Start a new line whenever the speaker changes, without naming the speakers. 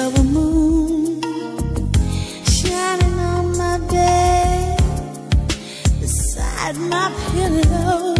of a moon shining on my day beside my pillow.